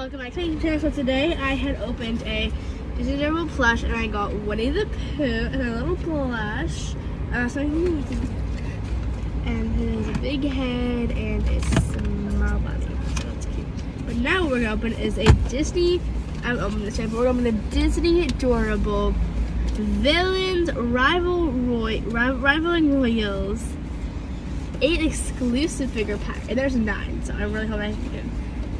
welcome back to my channel. So today I had opened a Disney Doorable plush and I got Winnie the Pooh and a little plush. Uh, so and it has a big head and a small body. So that's cute. But now what we're gonna open is a Disney. I'm opening this time. We're gonna open a Disney Doorable Villains Rival Roy Rivaling Royals eight exclusive figure pack, and there's nine. So I'm really hope I can.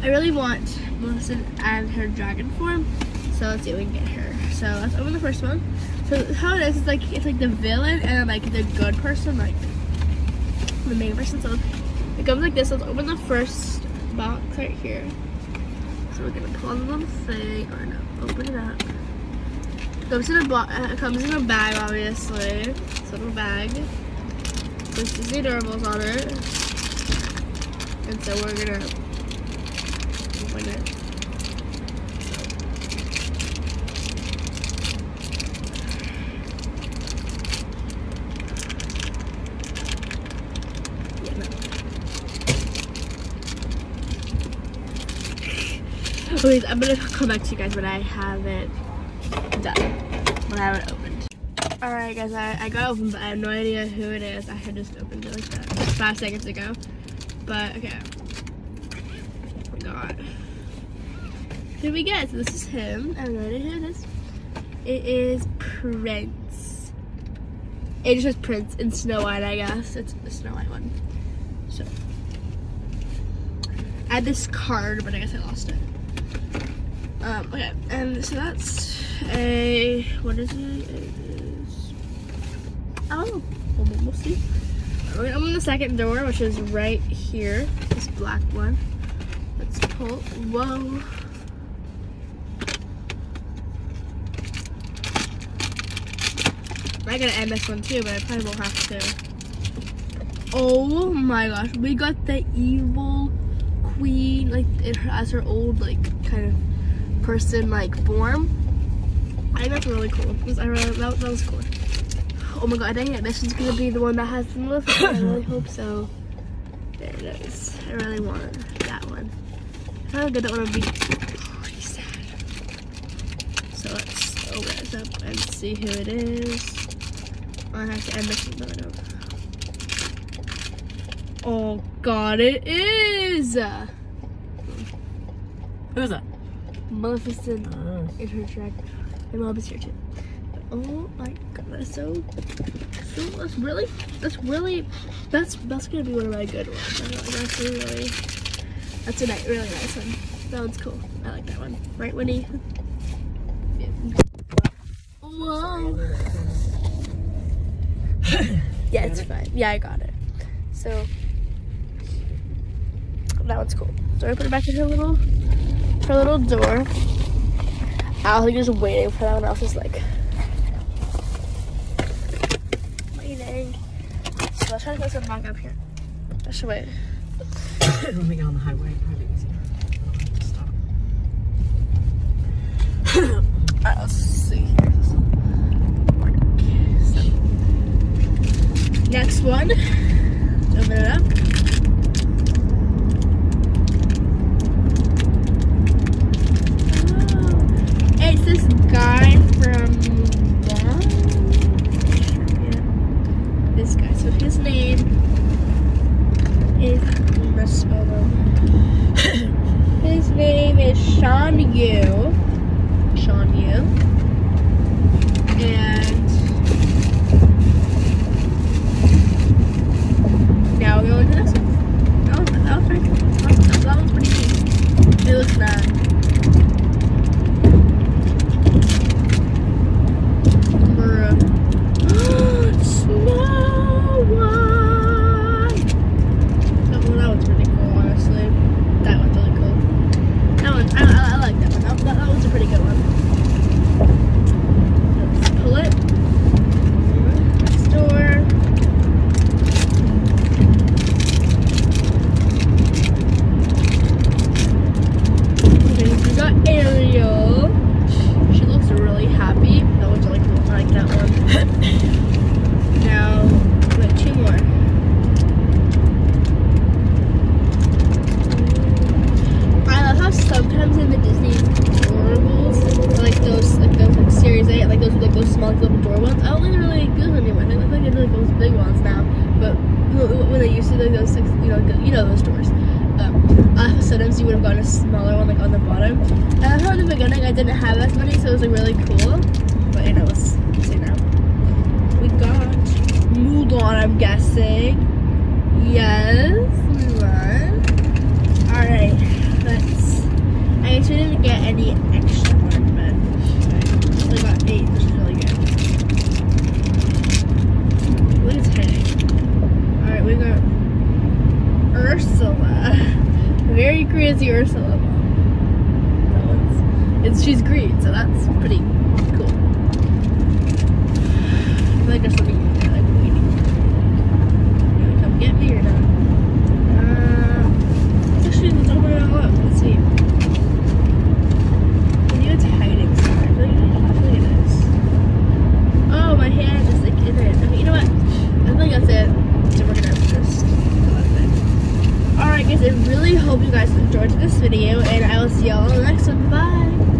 I really want Melissa and her dragon form. So let's see if we can get her. So let's open the first one. So how it is, it's like it's like the villain and like the good person, like the main person. So it comes like this. Let's open the first box right here. So we're gonna pull the little thing, or no, open it up. Comes in a uh, comes in a bag, obviously. This little bag. There's Disney Doorables on it. And so we're gonna open it. Okay, I'm gonna come back to you guys when I have it done. When I have it opened. Alright guys, I, I got open, but I have no idea who it is. I had just opened it like that five seconds ago. But okay. God. Who we go. So this is him. I no idea who it is. It is Prince. It just says Prince in Snow White, I guess. It's the Snow White one. So I had this card, but I guess I lost it. Um, okay, and so that's a, what is it? It is, I don't know, we'll, we'll see. Gonna open the second door, which is right here, this black one. Pull, whoa. I gotta end this one too, but I probably won't have to. Oh my gosh, we got the evil queen, like it has her old, like, kind of person like form. I think that's really cool. I really, that, that was cool. Oh my god, dang it, this is gonna be the one that has the most. I really hope so. There it is. I really want one. I feel good that one would be pretty sad. So let's open this up and see who it is. Oh, I have to end this one. No, Oh god, it is! Who's that? Maleficent uh. in her drag. My mom is here too. Oh my god, that's so, so that's really that's really that's that's gonna be one of my good ones. That's a really that's a nice, really nice one. That one's cool. I like that one. Right, Winnie? Yeah. Whoa. yeah, it's fine. Yeah, I got it. So that one's cool. So I put it back in her little her little door. I was like just waiting for that one else is like waiting. So let's try to put some back up here. I should wait. get on the highway, probably easier. Let's see here. Next one. Open it up. His name is Shan Yu. Shan Yu. And Ariel. She looks really happy. That one's like, I like that one. now, wait, two more. I love how sometimes in the Disney doorables, like those, like those like series eight, like those, like those small little door ones. I don't think they're really good anymore. They look they're like those big ones now. But when they used to, like those, you know, you know those doors uh, sometimes you would have gotten a smaller one like on the bottom. And I thought in the beginning I didn't have as many, so it was like really cool. But you know, let's see now. We got Mulan, I'm guessing. Yes, Mulan. Alright, let's. I actually didn't get any extra one, but we only got eight, which is really good. Look at Teddy. Alright, we got Ursula. Very crazy That one's, it's, she's green, so that's pretty cool. I feel like there's something like waiting. Gonna come get me or not? Uh, it's actually let's open it all up. Let's see. Maybe it's hiding somewhere. I feel like, I feel like it is. Oh, my hand is like in it. Okay, you know what? I think that's it. So we're gonna just collect it. Alright guys, I really hope you guys enjoyed this video and I will see y'all in the next one. Bye!